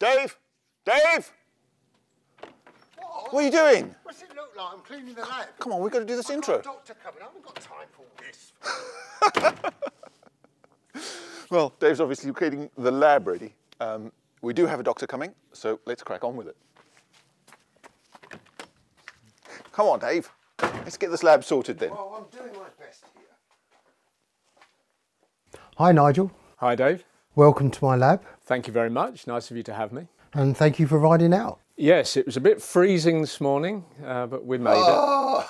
Dave? Dave? What are you doing? What's it look like? I'm cleaning the lab. Come on, we've got to do this I've intro. Got a doctor coming. I haven't got time for all this. Well, Dave's obviously cleaning the lab ready. Um, we do have a doctor coming, so let's crack on with it. Come on, Dave. Let's get this lab sorted then. well, I'm doing my best here. Hi, Nigel. Hi, Dave. Welcome to my lab, Thank you very much. Nice of you to have me. and thank you for riding out. Yes, it was a bit freezing this morning, uh, but we made it. Ah,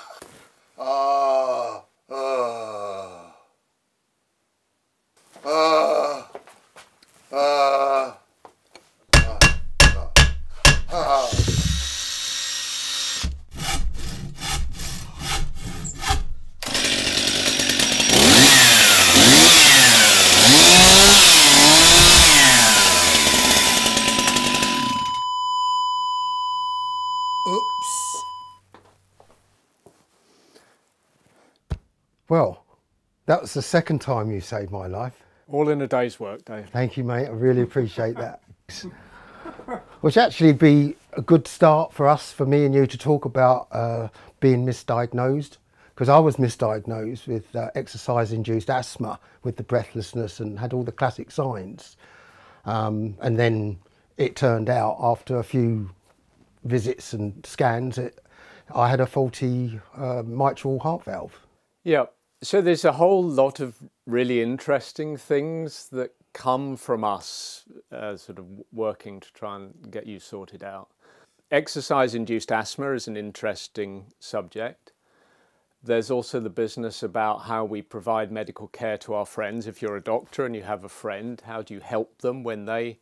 that was the second time you saved my life. All in a day's work, Dave. Thank you, mate. I really appreciate that. Which actually be a good start for us, for me and you, to talk about uh, being misdiagnosed. Because I was misdiagnosed with uh, exercise-induced asthma, with the breathlessness, and had all the classic signs. Um, and then it turned out after a few visits and scans, it, I had a faulty uh, mitral heart valve. Yeah. So there's a whole lot of really interesting things that come from us uh, sort of working to try and get you sorted out. Exercise induced asthma is an interesting subject. There's also the business about how we provide medical care to our friends. If you're a doctor and you have a friend, how do you help them when they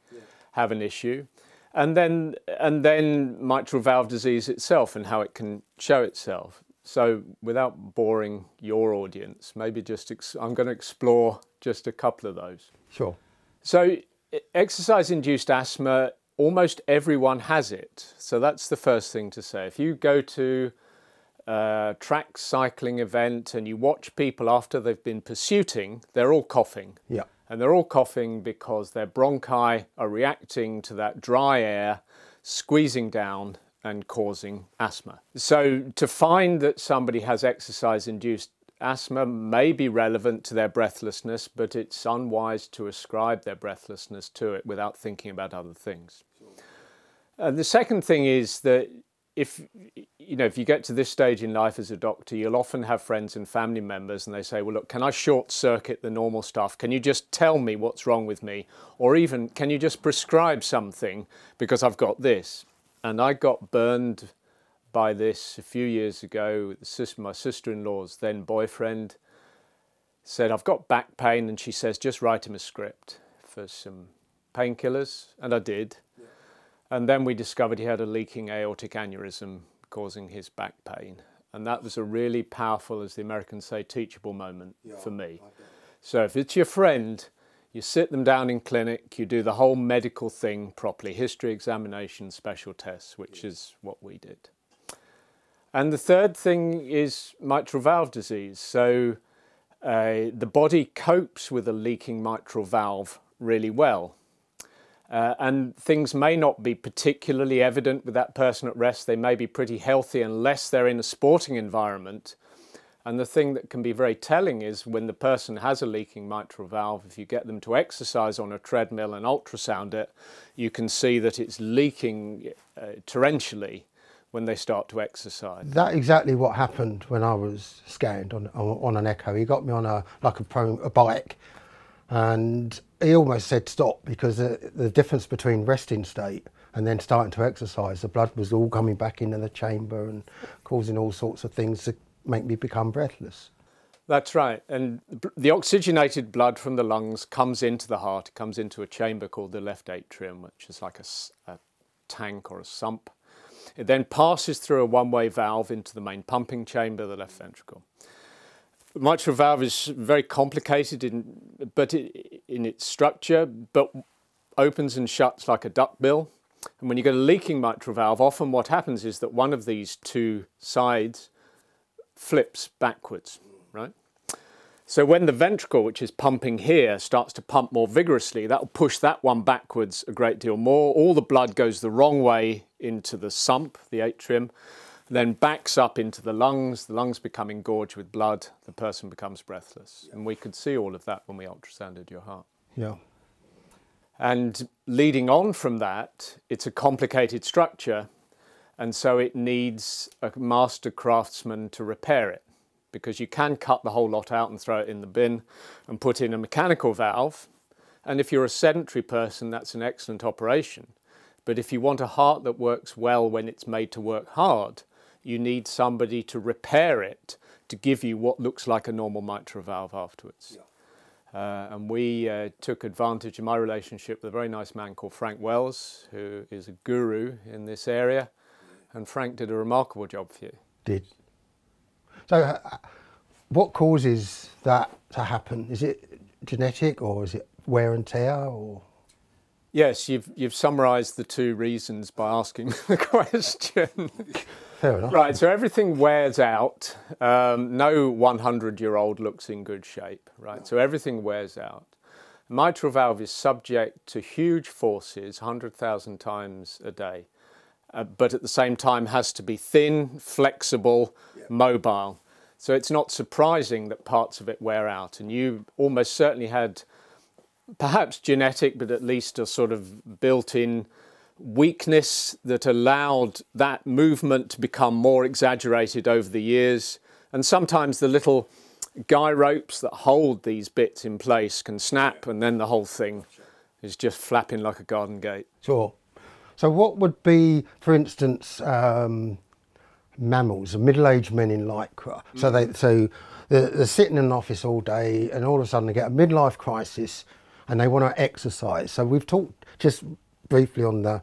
have an issue? And then, and then mitral valve disease itself and how it can show itself. So, without boring your audience, maybe just ex- I'm going to explore just a couple of those. Sure. So, exercise induced asthma, almost everyone has it. So, that's the first thing to say. If you go to a track cycling event and you watch people after they've been pursuing, they're all coughing. Yeah. And they're all coughing because their bronchi are reacting to that dry air, squeezing down and causing asthma. So, to find that somebody has exercise induced asthma may be relevant to their breathlessness, but it's unwise to ascribe their breathlessness to it without thinking about other things. And the second thing is that if you know if you get to this stage in life as a doctor you'll often have friends and family members and they say well look can i short circuit the normal stuff can you just tell me what's wrong with me or even can you just prescribe something because i've got this and i got burned by this a few years ago. My sister-in-law's then boyfriend said i've got back pain. And she says just write him a script for some painkillers. And i did. And then we discovered he had a leaking aortic aneurysm causing his back pain. And that was a really powerful, as the Americans say, teachable moment for me. So if it's your friend, you sit them down in clinic, you do the whole medical thing properly history, examination, special tests, which is what we did. And the third thing is mitral valve disease. So uh, the body copes with a leaking mitral valve really well. Uh, and things may not be particularly evident with that person at rest. They may be pretty healthy unless they're in a sporting environment. And the thing that can be very telling is when the person has a leaking mitral valve, if you get them to exercise on a treadmill and ultrasound it, you can see that it's leaking uh, torrentially when they start to exercise. That exactly what happened when I was scanned on on, on an echo. He got me on a like a, a bike, and he almost said stop because the, the difference between resting state and then starting to exercise, the blood was all coming back into the chamber and causing all sorts of things make me become breathless. That's right. And the oxygenated blood from the lungs comes into the heart. It comes into a chamber called the left atrium, which is like a, a tank or a sump. It then passes through a one way valve into the main pumping chamber, the left ventricle. The mitral valve is very complicated in, but it, in its structure, but opens and shuts like a duckbill. And when you get a leaking mitral valve, often what happens is that one of these two sides flips backwards, right? So when the ventricle, which is pumping here, starts to pump more vigorously, that will push that one backwards a great deal more. All the blood goes the wrong way into the sump, the atrium, then backs up into the lungs. The lungs become engorged with blood. The person becomes breathless. And we could see all of that when we ultrasounded your heart. Yeah. And leading on from that, it's a complicated structure, and so it needs a master craftsman to repair it because you can cut the whole lot out and throw it in the bin and put in a mechanical valve. And if you're a sedentary person, that's an excellent operation. But if you want a heart that works well when it's made to work hard, you need somebody to repair it to give you what looks like a normal mitral valve afterwards. Yeah. Uh, and we uh, took advantage of my relationship with a very nice man called Frank Wells, who is a guru in this area. And Frank did a remarkable job for you. Did. So, uh, what causes that to happen? Is it genetic or is it wear and tear or? Yes, you've you've summarised the two reasons by asking the question. Fair enough. Right, so everything wears out. Um, no 100-year-old looks in good shape. Right, so everything wears out. Mitral valve is subject to huge forces, 100,000 times a day, uh, but at the same time has to be thin, flexible, mobile. So it's not surprising that parts of it wear out. And you almost certainly had perhaps genetic, but at least a sort of built in weakness that allowed that movement to become more exaggerated over the years. And sometimes the little guy ropes that hold these bits in place can snap, and then the whole thing is just flapping like a garden gate. Sure. So, what would be, for instance, um, MAMILs, middle-aged men in lycra. Mm. So they so they're, they're, sitting in an office all day, and all of a sudden they get a midlife crisis, and they want to exercise. So we've talked just briefly on the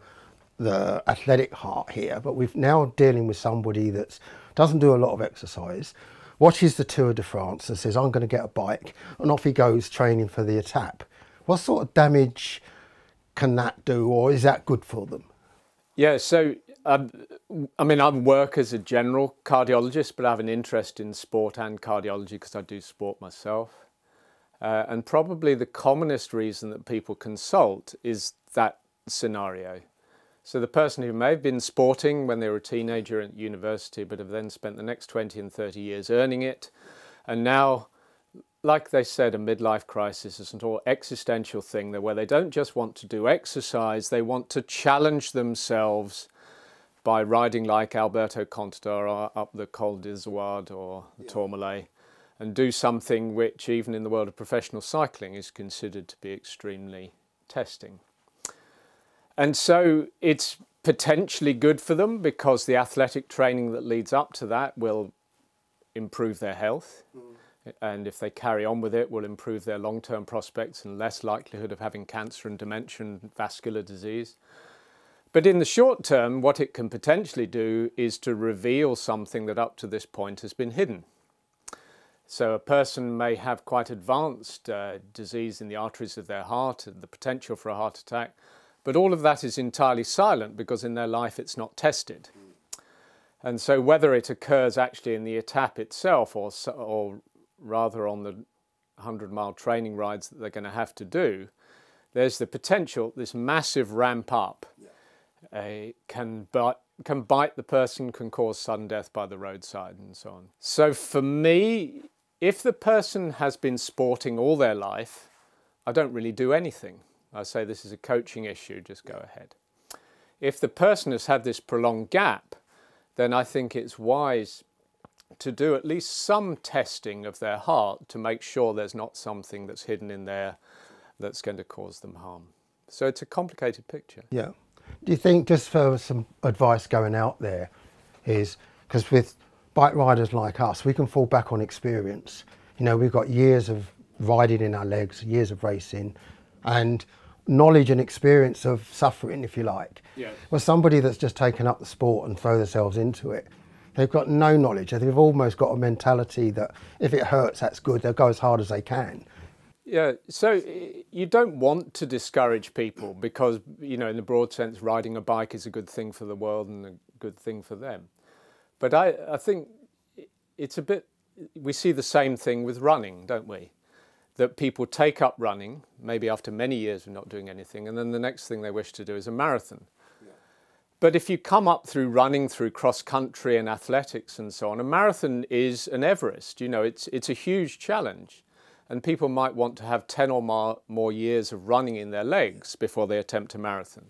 the athletic heart here, but we're now dealing with somebody that doesn't do a lot of exercise, watches the Tour de France and says, "I'm going to get a bike," and off he goes training for the Étape. What sort of damage can that do, or is that good for them? Yeah, so um, I mean, I work as a general cardiologist, but I have an interest in sport and cardiology because I do sport myself. Uh, and probably the commonest reason that people consult is that scenario. So the person who may have been sporting when they were a teenager at university, but have then spent the next 20 and 30 years earning it, and now, like they said, a midlife crisis is an all existential thing where they don't just want to do exercise, they want to challenge themselves by riding like Alberto Contador up the Col d'Izoard or the yeah. Tourmalet and do something which even in the world of professional cycling is considered to be extremely testing. And so it's potentially good for them because the athletic training that leads up to that will improve their health. Mm. And if they carry on with it, will improve their long-term prospects and less likelihood of having cancer and dementia and vascular disease. But in the short term, what it can potentially do is to reveal something that up to this point has been hidden. So a person may have quite advanced uh, disease in the arteries of their heart, and the potential for a heart attack, but all of that is entirely silent because in their life it's not tested. And so whether it occurs actually in the Étape itself or, or rather on the 100 mile training rides that they're going to have to do, there's the potential, this massive ramp up uh, can bite can bite the person, can cause sudden death by the roadside, and so on. So for me, if the person has been sporting all their life, I don't really do anything. I say this is a coaching issue, just go ahead. If the person has had this prolonged gap, then I think it's wise to do at least some testing of their heart to make sure there's not something that's hidden in there that's going to cause them harm. So it's a complicated picture. Yeah. Do you think, just for some advice going out there, is because with bike riders like us, we can fall back on experience. You know, we've got years of riding in our legs, years of racing, and knowledge and experience of suffering, if you like. Yeah. Well, somebody that's just taken up the sport and throw themselves into it, they've got no knowledge. They've almost got a mentality that if it hurts, that's good. They'll go as hard as they can. Yeah, so eh, you don't want to discourage people because, you know, in the broad sense, riding a bike is a good thing for the world and a good thing for them. But I, I think it's a bit we see the same thing with running, don't we? That people take up running, maybe after many years of not doing anything, and then the next thing they wish to do is a marathon. But if you come up through running, through cross country and athletics and so on, a marathon is an Everest. You know, it's, it's a huge challenge. And people might want to have 10 or more, more years of running in their legs before they attempt a marathon.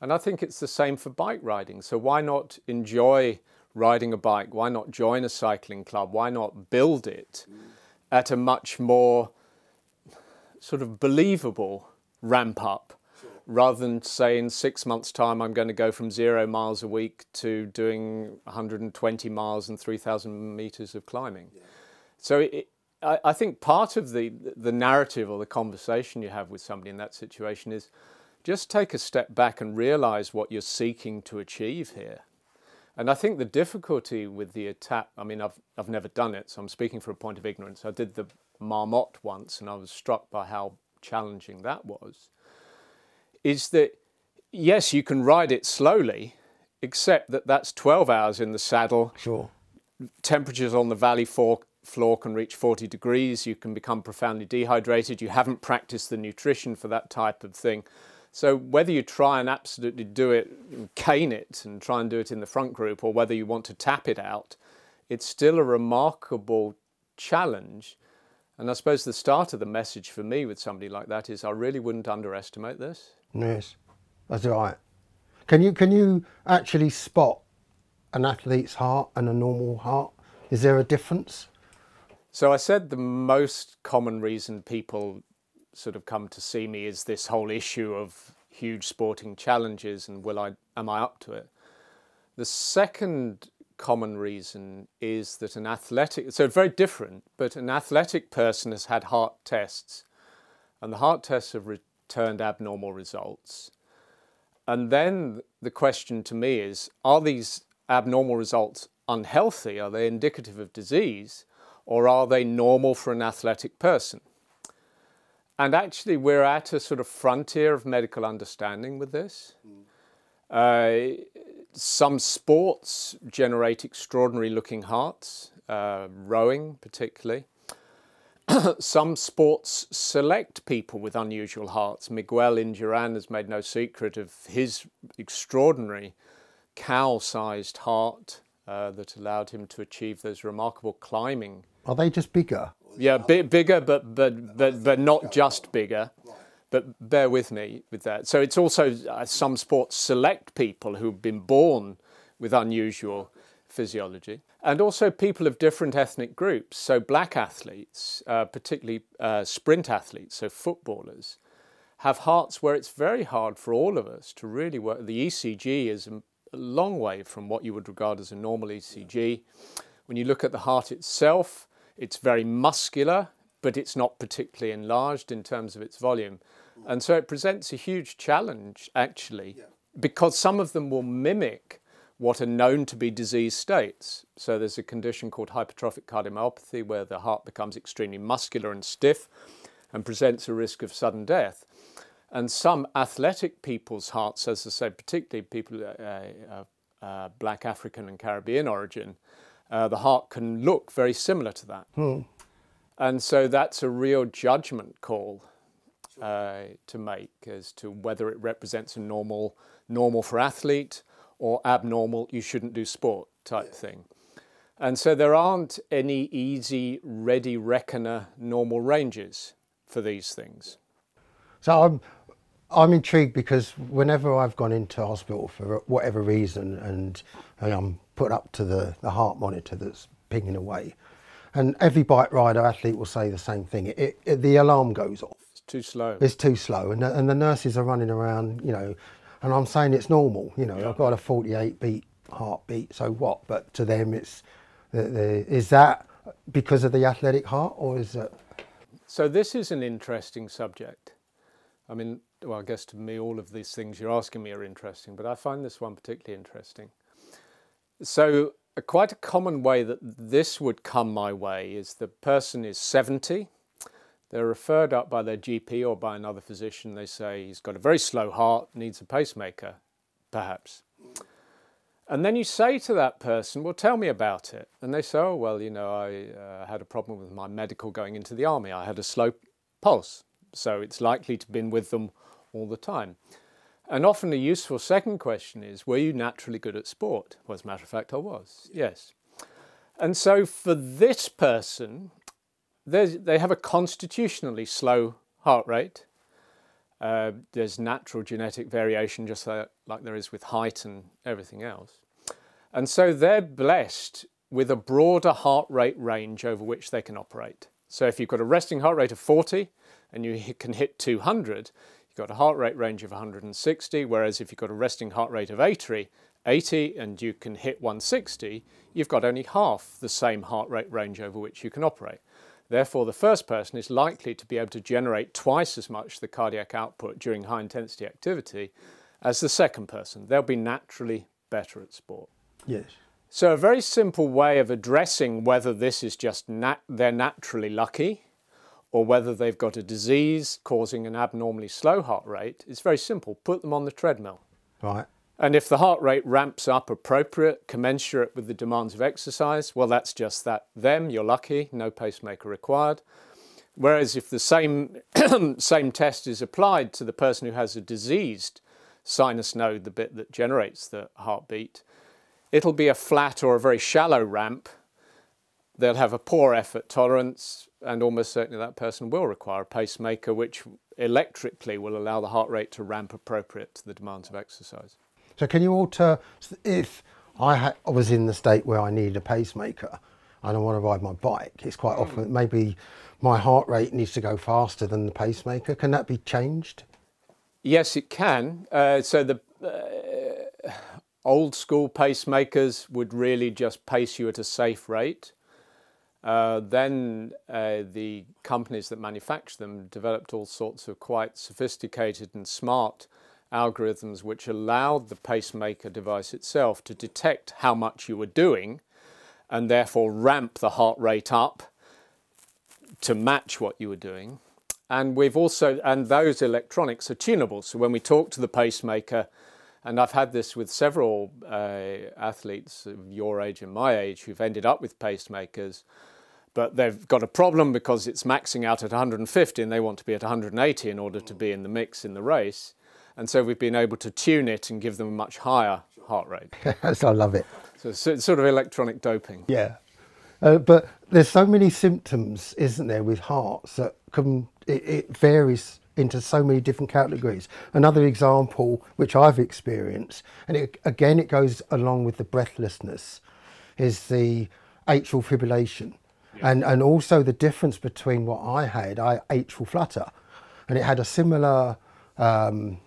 And I think it's the same for bike riding. So why not enjoy riding a bike? Why not join a cycling club? Why not build it at a much more sort of believable ramp up rather than say in six months' time I'm going to go from zero miles a week to doing 120 miles and 3,000 meters of climbing. Yeah. So it, I, I, think part of the the narrative or the conversation you have with somebody in that situation is just take a step back and realize what you're seeking to achieve here. And I think the difficulty with the Étape, I mean, I've, I've never done it, so I'm speaking from a point of ignorance. I did the Marmotte once and I was struck by how challenging that was is that yes, you can ride it slowly, except that that's 12 hours in the saddle. Sure. Temperatures on the valley floor, floor can reach 40 degrees. You can become profoundly dehydrated. You haven't practiced the nutrition for that type of thing. So whether you try and absolutely do it, cane it and try and do it in the front group, or whether you want to tap it out, it's still a remarkable challenge. And I suppose the start of the message for me with somebody like that is I really wouldn't underestimate this. Yes, that's right. Can you can you actually spot an athlete's heart and a normal heart? Is there a difference? So I said the most common reason people sort of come to see me is this whole issue of huge sporting challenges and will I am I up to it? The second common reason is that an athletic so very different, but an athletic person has had heart tests and the heart tests have re- turned abnormal results. And then the question to me is are these abnormal results unhealthy? Are they indicative of disease? Or are they normal for an athletic person? And actually, we're at a sort of frontier of medical understanding with this. Mm. Uh, some sports generate extraordinary looking hearts, uh, rowing particularly. some sports select people with unusual hearts. Miguel Indurain has made no secret of his extraordinary cow-sized heart uh, that allowed him to achieve those remarkable climbing. Are they just bigger? Yeah, bigger, but but but but not just bigger. But bear with me with that. So it's also uh, some sports select people who've been born with unusual physiology. And also people of different ethnic groups. So black athletes, uh, particularly uh, sprint athletes, so footballers, have hearts where it's very hard for all of us to really work. The ECG is a long way from what you would regard as a normal ECG. When you look at the heart itself, it's very muscular, but it's not particularly enlarged in terms of its volume. And so it presents a huge challenge, actually, because some of them will mimic what are known to be disease states. So there's a condition called hypertrophic cardiomyopathy where the heart becomes extremely muscular and stiff and presents a risk of sudden death. And some athletic people's hearts, as I say, particularly people of uh, uh, black African and Caribbean origin, uh, the heart can look very similar to that. Hmm. And so that's a real judgment call uh, to make as to whether it represents a normal, normal for athlete or abnormal, you shouldn't do sport type thing. And so there aren't any easy, ready reckoner normal ranges for these things. So I'm, I'm intrigued because whenever I've gone into hospital for whatever reason and I'm put up to the, the heart monitor that's pinging away, and every bike rider athlete will say the same thing. It, it, the alarm goes off. It's too slow. It's too slow, and the, and the nurses are running around, you know, and I'm saying it's normal. You know, yeah. I've got a 48 beat heartbeat, so what? But to them, it's the, the, is that because of the athletic heart, or is it? So this is an interesting subject. I mean, well, I guess to me, all of these things you're asking me are interesting, but I find this one particularly interesting. So, a, quite a common way that this would come my way is the person is 70 they're referred up by their GP or by another physician. They say he's got a very slow heart, needs a pacemaker, perhaps. And then you say to that person, well, tell me about it. And they say, oh, well, you know, I uh, had a problem with my medical going into the army. I had a slow pulse. So it's likely to have been with them all the time. And often a useful second question is, were you naturally good at sport? Well, as a matter of fact, I was, yes. And so for this person, they have a constitutionally slow heart rate. Uh, there's natural genetic variation just like, there is with height and everything else. And so they're blessed with a broader heart rate range over which they can operate. So if you've got a resting heart rate of 40 and you can hit 200, you've got a heart rate range of 160, whereas if you've got a resting heart rate of 80, 80 and you can hit 160, you've got only half the same heart rate range over which you can operate. Therefore, the first person is likely to be able to generate twice as much the cardiac output during high intensity activity as the second person. They'll be naturally better at sport. Yes. So a very simple way of addressing whether this is just nat they're naturally lucky or whether they've got a disease causing an abnormally slow heart rate is very simple. Put them on the treadmill. Right. And if the heart rate ramps up appropriate, commensurate with the demands of exercise, well, that's just that. Them, you're lucky, no pacemaker required. Whereas if the same, same test is applied to the person who has a diseased sinus node, the bit that generates the heartbeat, it'll be a flat or a very shallow ramp. They'll have a poor effort tolerance, and almost certainly that person will require a pacemaker, which electrically will allow the heart rate to ramp appropriate to the demands of exercise. So can you alter, if I, I was in the state where I needed a pacemaker and I want to ride my bike, it's quite mm. often, maybe my heart rate needs to go faster than the pacemaker. Can that be changed? Yes, it can. Uh, so the uh, old school pacemakers would really just pace you at a safe rate. Uh, then uh, the companies that manufacture them developed all sorts of quite sophisticated and smart algorithms which allowed the pacemaker device itself to detect how much you were doing and therefore ramp the heart rate up to match what you were doing. And we've also, and those electronics are tunable. So when we talk to the pacemaker, and I've had this with several uh, athletes of your age and my age who've ended up with pacemakers, but they've got a problem because it's maxing out at 150 and they want to be at 180 in order to be in the mix in the race. And so we've been able to tune it and give them a much higher heart rate. so I love it. So it's sort of electronic doping. Yeah. Uh, but there's so many symptoms, isn't there, with hearts that can, it, it varies into so many different categories. Another example, which I've experienced, and it, again, it goes along with the breathlessness, is the atrial fibrillation. Yeah. And, and also the difference between what I had, I atrial flutter, and it had a similar um,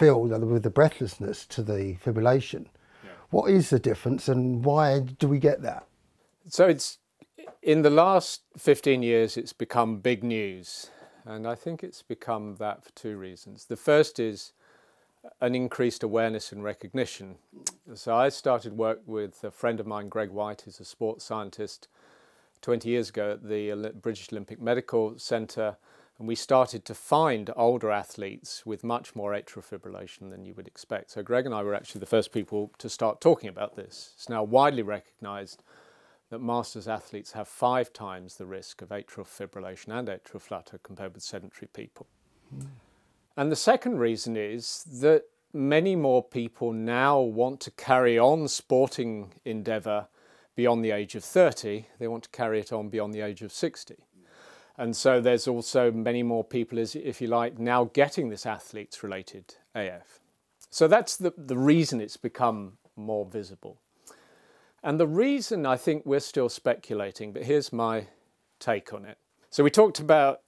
feel with the breathlessness to the fibrillation. Yeah. What is the difference and why do we get that? So it's in the last 15 years it's become big news and I think it's become that for two reasons. The first is an increased awareness and recognition. So I started work with a friend of mine, Greg Whyte, who's a sports scientist, 20 years ago at the British Olympic Medical Centre and we started to find older athletes with much more atrial fibrillation than you would expect. So Greg and I were actually the first people to start talking about this. It's now widely recognised that masters athletes have five times the risk of atrial fibrillation and atrial flutter compared with sedentary people. Mm. And the second reason is that many more people now want to carry on sporting endeavour beyond the age of 30. They want to carry it on beyond the age of 60. And so there's also many more people, if you like, now getting this athletes related AF. So that's the, the reason it's become more visible. And the reason I think we're still speculating, but here's my take on it. So we talked about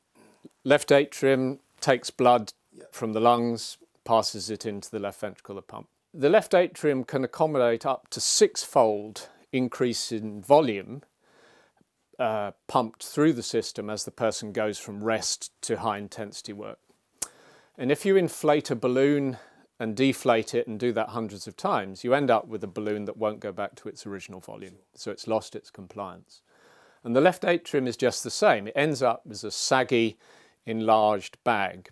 left atrium takes blood from the lungs, passes it into the left ventricular pump. The left atrium can accommodate up to six-fold increase in volume uh, pumped through the system as the person goes from rest to high intensity work. And if you inflate a balloon and deflate it and do that hundreds of times, you end up with a balloon that won't go back to its original volume. So it's lost its compliance. And the left atrium is just the same. It ends up as a saggy, enlarged bag.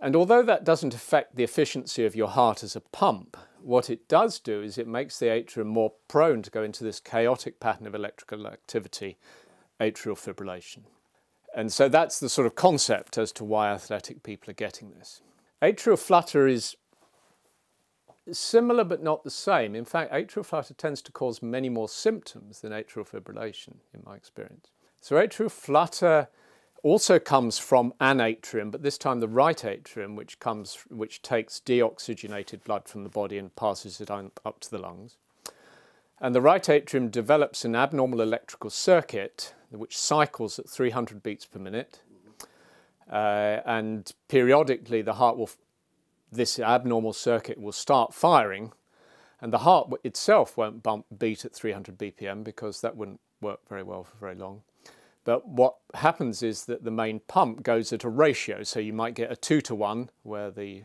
And although that doesn't affect the efficiency of your heart as a pump, what it does do is it makes the atrium more prone to go into this chaotic pattern of electrical activity, atrial fibrillation. And so that's the sort of concept as to why athletic people are getting this. Atrial flutter is similar but not the same. In fact, atrial flutter tends to cause many more symptoms than atrial fibrillation, in my experience. So atrial flutter also comes from an atrium, but this time the right atrium, which comes, which takes deoxygenated blood from the body and passes it on, up to the lungs. And the right atrium develops an abnormal electrical circuit which cycles at 300 beats per minute. Uh, and periodically, the heart will, this abnormal circuit will start firing, and the heart itself won't bump beat at 300 BPM because that wouldn't work very well for very long. But what happens is that the main pump goes at a ratio. So you might get a two to one where the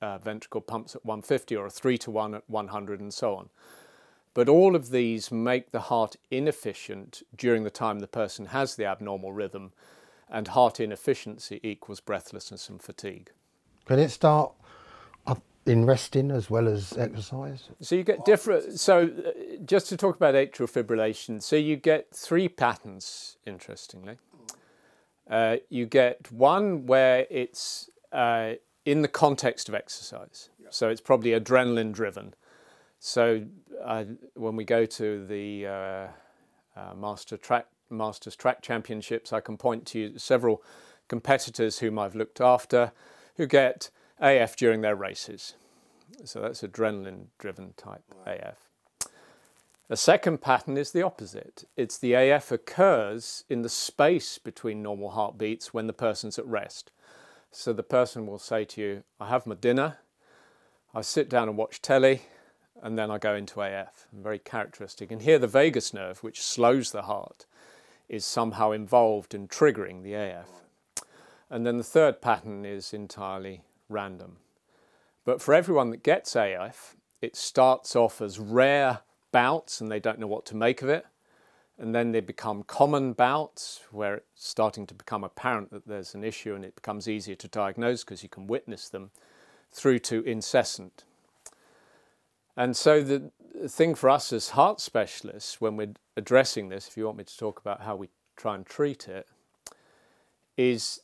uh, ventricle pumps at 150 or a three to one at 100 and so on. But all of these make the heart inefficient during the time the person has the abnormal rhythm and heart inefficiency equals breathlessness and fatigue. Can it start in resting as well as exercise? So you get different. So uh, just to talk about atrial fibrillation, so you get three patterns. Interestingly, uh, you get one where it's uh, in the context of exercise. So it's probably adrenaline driven. So uh, when we go to the uh, uh, master track masters track championships, I can point to several competitors whom I've looked after who get AF during their races. So that's adrenaline driven type AF. The second pattern is the opposite. It's the AF occurs in the space between normal heartbeats when the person's at rest. So the person will say to you, I have my dinner, I sit down and watch telly, and then I go into AF. Very characteristic. And here the vagus nerve, which slows the heart, is somehow involved in triggering the AF. And then the third pattern is entirely random. But for everyone that gets AF, it starts off as rare bouts and they don't know what to make of it. And then they become common bouts where it's starting to become apparent that there's an issue and it becomes easier to diagnose because you can witness them through to incessant. And so the thing for us as heart specialists when we're addressing this, if you want me to talk about how we try and treat it, is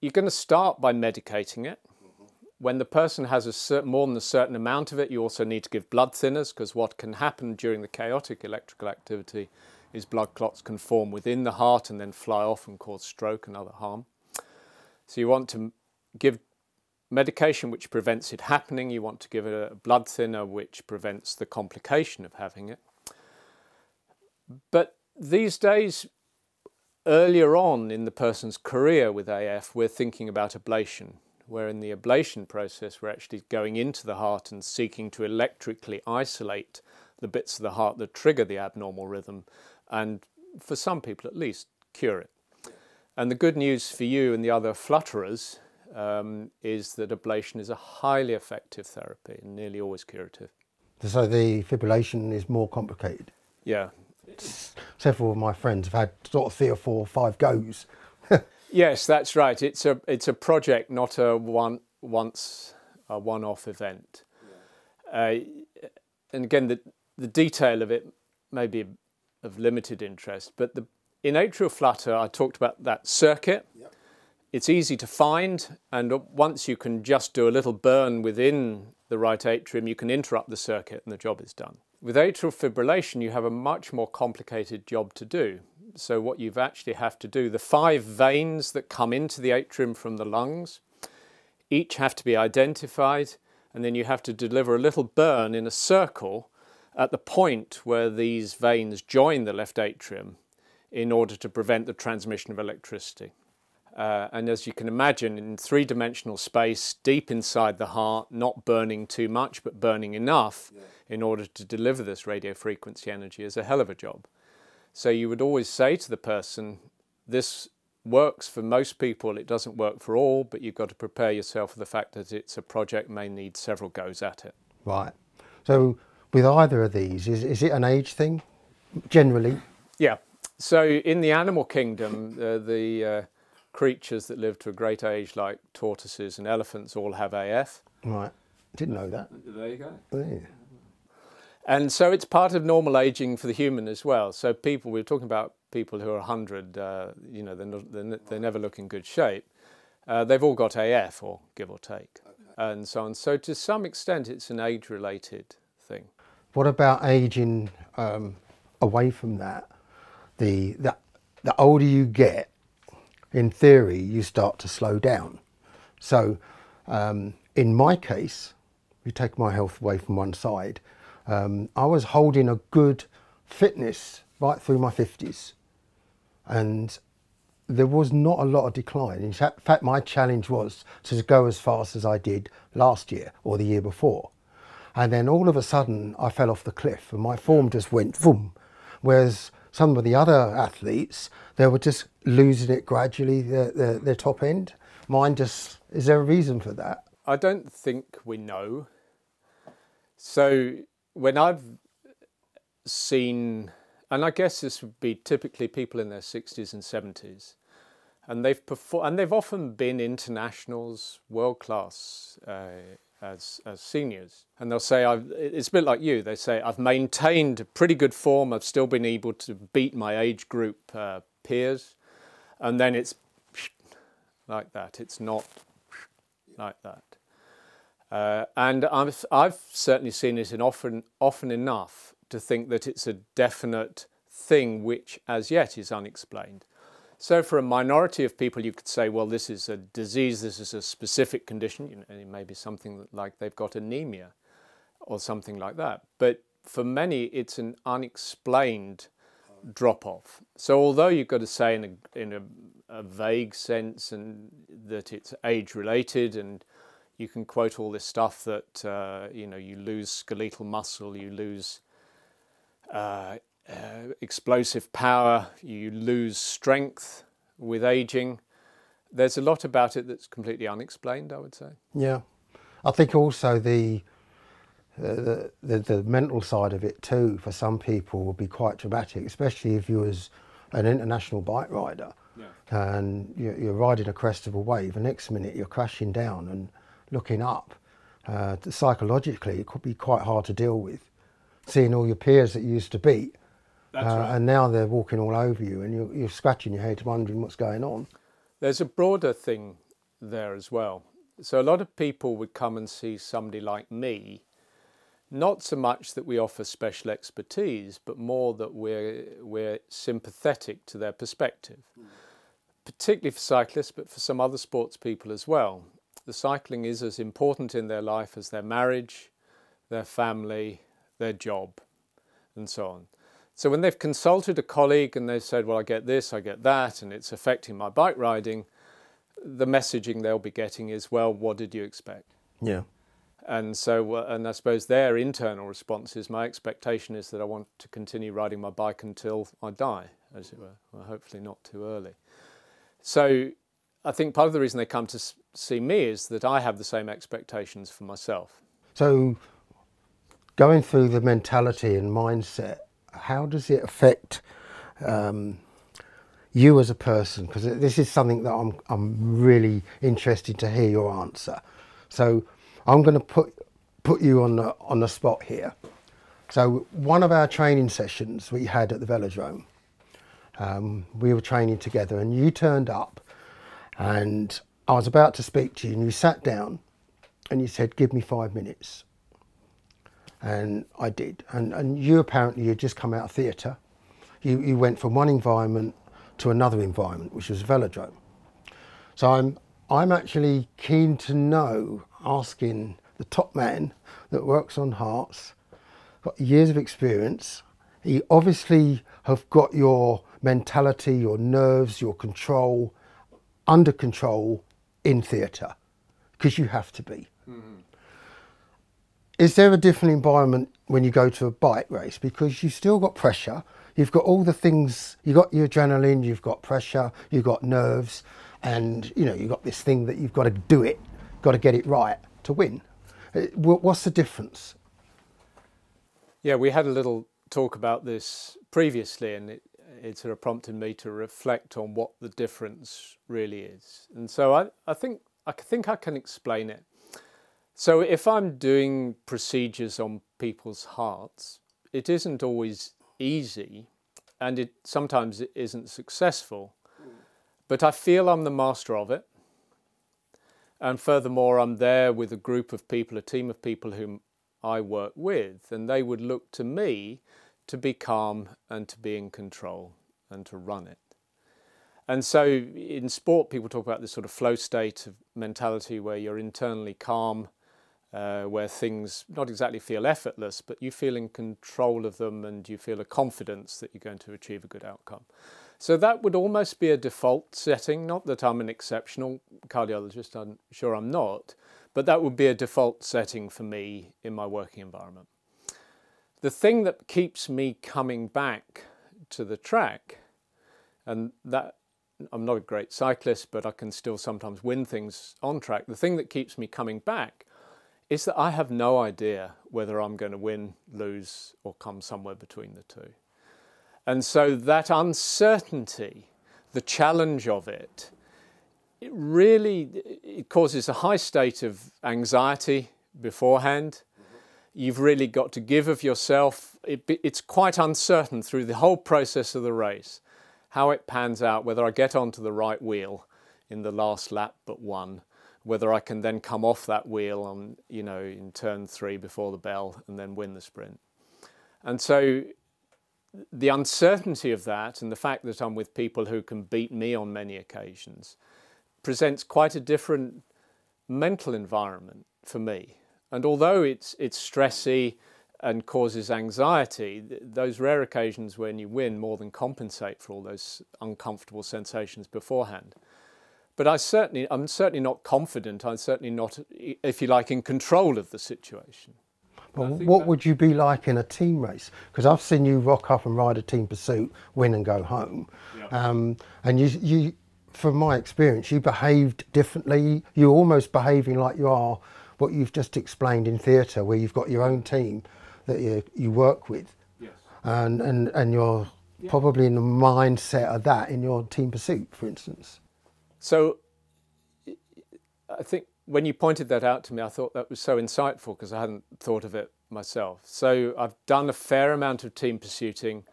you're going to start by medicating it when the person has a certain, more than a certain amount of it, you also need to give blood thinners because what can happen during the chaotic electrical activity is blood clots can form within the heart and then fly off and cause stroke and other harm. So you want to give medication which prevents it happening. You want to give it a blood thinner which prevents the complication of having it. But these days, earlier on in the person's career with AF, we're thinking about ablation where in the ablation process we're actually going into the heart and seeking to electrically isolate the bits of the heart that trigger the abnormal rhythm and for some people at least cure it. And the good news for you and the other flutterers um, is that ablation is a highly effective therapy and nearly always curative. So the fibrillation is more complicated? Yeah. Several of my friends have had sort of three or four or five goes Yes, that's right. It's a it's a project, not a one once a one-off event. Yeah. Uh, and again, the the detail of it may be of limited interest, but the in atrial flutter, I talked about that circuit. Yep. It's easy to find, and once you can just do a little burn within the right atrium, you can interrupt the circuit and the job is done. With atrial fibrillation, you have a much more complicated job to do so what you've actually have to do, the five veins that come into the atrium from the lungs, each have to be identified and then you have to deliver a little burn in a circle at the point where these veins join the left atrium in order to prevent the transmission of electricity. Uh, and as you can imagine, in three-dimensional space, deep inside the heart, not burning too much, but burning enough yeah. in order to deliver this radio frequency energy is a hell of a job. So you would always say to the person, this works for most people, it doesn't work for all, but you've got to prepare yourself for the fact that it's a project may need several goes at it. Right. So with either of these, is, is it an age thing, generally? Yeah. So in the animal kingdom, uh, the uh, creatures that live to a great age, like tortoises and elephants, all have AF. Right. Didn't know that. There you go. Yeah. And so it's part of normal aging for the human as well. So people, we are talking about people who are 100, uh, you know, they're, not, they're, they're, never look in good shape. Uh, they've all got AF, or give or take, okay. and so on. So to some extent, it's an age-related thing. What about aging um, away from that? The, the, the older you get, in theory, you start to slow down. So um, in my case, you take my health away from one side, um, I was holding a good fitness right through my 50s. And there was not a lot of decline. In fact, my challenge was to go as fast as I did last year or the year before. And then all of a sudden, I fell off the cliff and my form just went boom. Whereas some of the other athletes, they were just losing it gradually, their, their, their top end. Mine just, is there a reason for that? I don't think we know. So when I've seen, and I guess this would be typically people in their 60s and 70s, and they've performed, and they've often been internationals, world class uh, as as seniors, and they'll say, I've, it's a bit like you. They say, I've maintained pretty good form. I've still been able to beat my age group uh, peers, and then it's like that. It's not like that. Uh, and I've, I've certainly seen it in often, often enough to think that it's a definite thing which as yet is unexplained. So for a minority of people, you could say, well, this is a disease, this is a specific condition, you know, it may be something like they've got anemia or something like that. But for many, it's an unexplained drop off. So although you've got to say in a, in a, a vague sense and that it's age related and you can quote all this stuff that uh, you know you lose skeletal muscle, you lose uh, uh, explosive power, you lose strength with aging. There's a lot about it that's completely unexplained, I would say. Yeah, I think also the the, the, the mental side of it too for some people would be quite dramatic, especially if you was an international bike rider yeah. and you're, you're riding a crest of a wave. The next minute you're crashing down and looking up, uh, psychologically, it could be quite hard to deal with. Seeing all your peers that you used to beat, uh, right. and now they're walking all over you, and you're, you're scratching your head, wondering what's going on. There's a broader thing there as well. So a lot of people would come and see somebody like me, not so much that we offer special expertise, but more that we're we're sympathetic to their perspective. Particularly for cyclists, but for some other sports people as well the cycling is as important in their life as their marriage, their family, their job, and so on. So when they've consulted a colleague and they've said, well, I get this, I get that, and it's affecting my bike riding, the messaging they'll be getting is, well, what did you expect? Yeah. And so, uh, and I suppose their internal response is, my expectation is that I want to continue riding my bike until I die, as it were, well, hopefully not too early. So I think part of the reason they come to see me is that I have the same expectations for myself. So, going through the mentality and mindset, how does it affect um, you as a person? Because this is something that I'm, I'm really interested to hear your answer. So, I'm going to put put you on the on the spot here. So, one of our training sessions we had at the velodrome, um, we were training together, and you turned up and I was about to speak to you, and you sat down and you said, Give me five minutes. And I did. And, and you apparently had just come out of theatre. You, you went from one environment to another environment, which was velodrome. So I'm, I'm actually keen to know, asking the top man that works on hearts, got years of experience. He obviously have got your mentality, your nerves, your control, under control in theatre because you have to be. Mm-hmm. Is there a different environment when you go to a bike race because you've still got pressure? You've got all the things. You've got your adrenaline. You've got pressure. You've got nerves, and you know you've got this thing that you've got to do it, got to get it right to win. Uh, what's the difference? Yeah, we had a little talk about this previously, and it, it sort of prompted me to reflect on what the difference really is. And so I, I think I think I can explain it. So if I'm doing procedures on people's hearts, it isn't always easy and it sometimes it isn't successful. But I feel I'm the master of it. And furthermore, I'm there with a group of people, a team of people whom I work with, and they would look to me to be calm and to be in control and to run it. And so in sport, people talk about this sort of flow state of mentality where you're internally calm, uh, where things not exactly feel effortless, but you feel in control of them and you feel a confidence that you're going to achieve a good outcome. So that would almost be a default setting, not that I'm an exceptional cardiologist, I'm sure I'm not, but that would be a default setting for me in my working environment. The thing that keeps me coming back to the track, and that I'm not a great cyclist, but I can still sometimes win things on track. The thing that keeps me coming back is that I have no idea whether I'm going to win, lose, or come somewhere between the two. And so that uncertainty, the challenge of it, it really it causes a high state of anxiety beforehand. You've really got to give of yourself. It, it's quite uncertain through the whole process of the race how it pans out, whether I get onto the right wheel in the last lap but one, whether I can then come off that wheel on, you know, in turn three before the bell and then win the sprint. And so the uncertainty of that and the fact that I'm with people who can beat me on many occasions presents quite a different mental environment for me. And although it's, it's stressy, and causes anxiety, those rare occasions when you win more than compensate for all those uncomfortable sensations beforehand. But I certainly, I'm certainly not confident. I'm certainly not, if you like, in control of the situation. But what would you be like in a team race? Because I've seen you rock up and ride a team pursuit, win and go home. Yeah. Um, and you, you, from my experience, you behaved differently. You're almost behaving like you are what you've just explained in theatre, where you've got your own team that you, you work with. Yes. And, and, and you're yeah. probably in the mindset of that in your team pursuit, for instance. So I think when you pointed that out to me, I thought that was so insightful because I hadn't thought of it myself. So I've done a fair amount of team pursuing.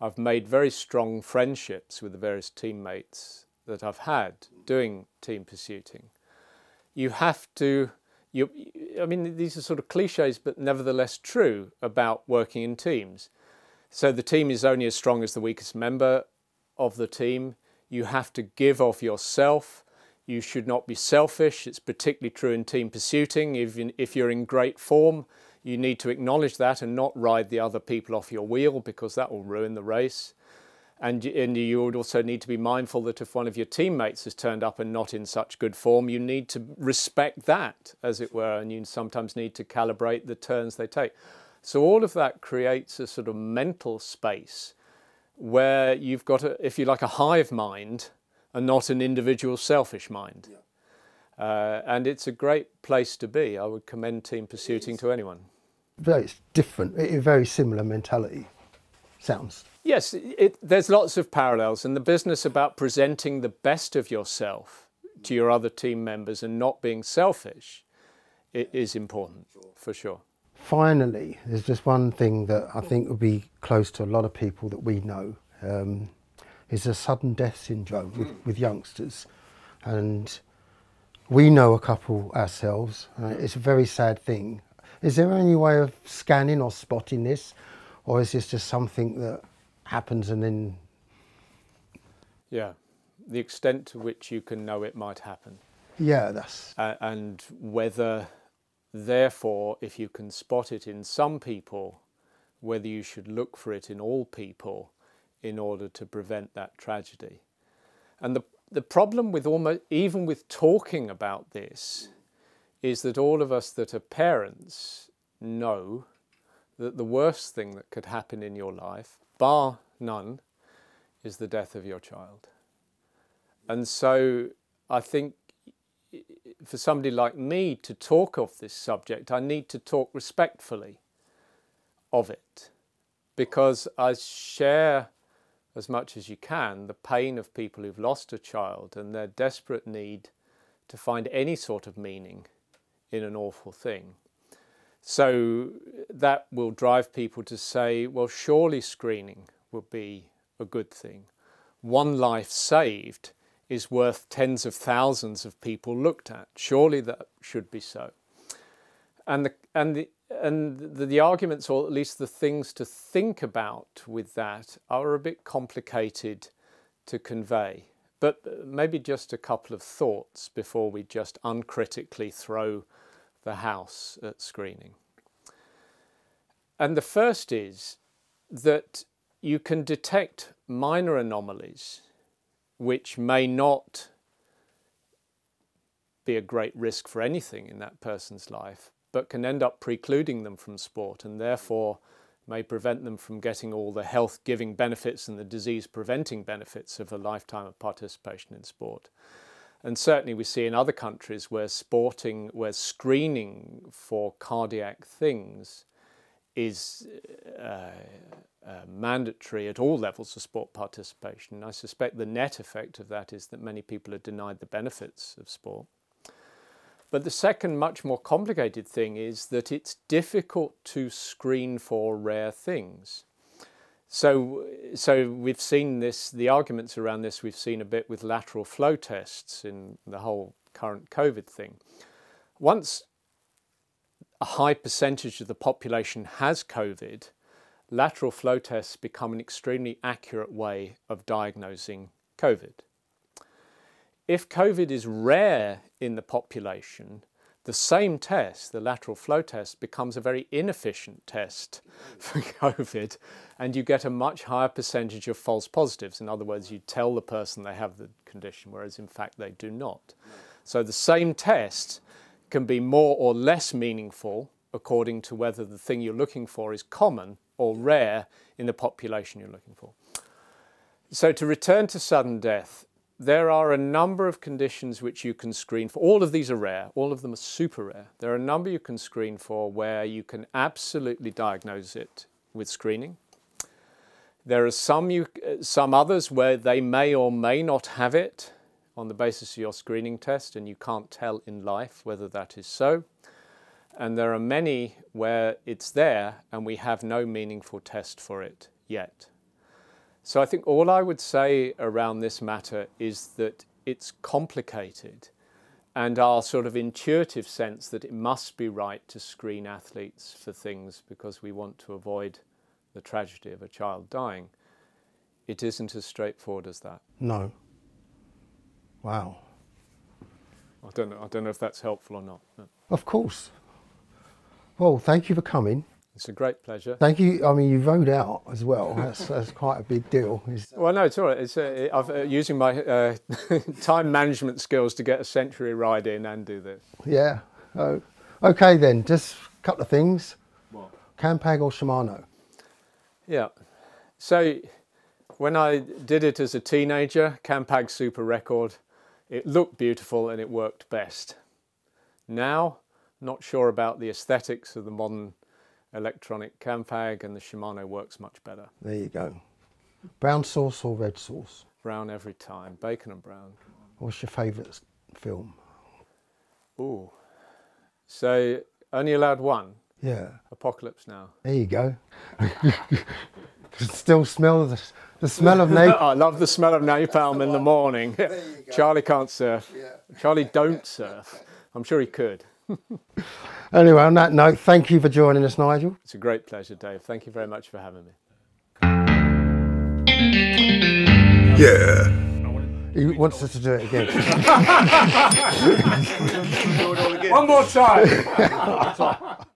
I've made very strong friendships with the various teammates that I've had doing team pursuing. You have to you, I mean, these are sort of cliches, but nevertheless true about working in teams. So the team is only as strong as the weakest member of the team. You have to give of yourself. You should not be selfish. It's particularly true in team pursuing. If, if you're in great form, you need to acknowledge that and not ride the other people off your wheel because that will ruin the race. And, and you would also need to be mindful that if one of your teammates has turned up and not in such good form, you need to respect that, as it were, and you sometimes need to calibrate the turns they take. So all of that creates a sort of mental space where you've got, a, if you like, a hive mind and not an individual selfish mind. Yeah. Uh, and it's a great place to be. I would commend team pursuing to anyone. Very different, very similar mentality, sounds. Yes, it, there's lots of parallels, and the business about presenting the best of yourself to your other team members and not being selfish is important for sure. Finally, there's just one thing that I think would be close to a lot of people that we know um, is a sudden death syndrome with, with youngsters, and we know a couple ourselves. Uh, it's a very sad thing. Is there any way of scanning or spotting this, or is this just something that happens and then. Yeah, the extent to which you can know it might happen. Yeah, that's. Uh, and whether, therefore, if you can spot it in some people, whether you should look for it in all people in order to prevent that tragedy. And the, the problem with almost, even with talking about this, is that all of us that are parents know that the worst thing that could happen in your life bar none, is the death of your child. And so I think for somebody like me to talk of this subject, I need to talk respectfully of it because I share as much as you can the pain of people who've lost a child and their desperate need to find any sort of meaning in an awful thing. So that will drive people to say, well, surely screening would be a good thing. One life saved is worth tens of thousands of people looked at. Surely that should be so. And the, and the, and the, the, arguments, or at least the things to think about with that, are a bit complicated to convey. But maybe just a couple of thoughts before we just uncritically throw the house at screening. And the first is that you can detect minor anomalies which may not be a great risk for anything in that person's life, but can end up precluding them from sport and therefore may prevent them from getting all the health giving benefits and the disease preventing benefits of a lifetime of participation in sport. And certainly we see in other countries where sporting, where screening for cardiac things is uh, uh, mandatory at all levels of sport participation. I suspect the net effect of that is that many people are denied the benefits of sport. But the second, much more complicated thing is that it's difficult to screen for rare things. So, so we've seen this, the arguments around this we've seen a bit with lateral flow tests in the whole current COVID thing. Once a high percentage of the population has COVID, lateral flow tests become an extremely accurate way of diagnosing COVID. If COVID is rare in the population, the same test, the lateral flow test, becomes a very inefficient test for COVID, and you get a much higher percentage of false positives. In other words, you tell the person they have the condition, whereas in fact they do not. So the same test can be more or less meaningful according to whether the thing you're looking for is common or rare in the population you're looking for. So to return to sudden death, there are a number of conditions which you can screen for. All of these are rare. All of them are super rare. There are a number you can screen for where you can absolutely diagnose it with screening. There are some, you, uh, some others where they may or may not have it on the basis of your screening test and you can't tell in life whether that is so. And there are many where it's there and we have no meaningful test for it yet. So I think all I would say around this matter is that it's complicated and our sort of intuitive sense that it must be right to screen athletes for things because we want to avoid the tragedy of a child dying. It isn't as straightforward as that. No. Wow. I don't know, I don't know if that's helpful or not. No. Of course. Well, thank you for coming. It's a great pleasure. Thank you. I mean, you rode out as well. That's, that's quite a big deal. Well, no, it's all right. It's uh, I've uh, using my uh, time management skills to get a century ride in and do this. Yeah. Oh, okay then. Just a couple of things. What? Campag or Shimano? Yeah. So when I did it as a teenager, Campag Super Record, it looked beautiful and it worked best. Now, not sure about the aesthetics of the modern electronic Campag and the Shimano works much better. There you go. Brown sauce or red sauce? Brown every time, bacon and brown. What's your favourite film? Ooh, so only allowed one? Yeah. Apocalypse Now. There you go. Still smell the, the smell of napalm. I love the smell of napalm in the morning. Charlie can't surf. Yeah. Charlie don't surf. I'm sure he could. anyway, on that note, thank you for joining us, Nigel. It's a great pleasure, Dave. Thank you very much for having me. Yeah. He wants us to do it again. One more time.